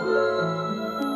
Música